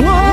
Whoa.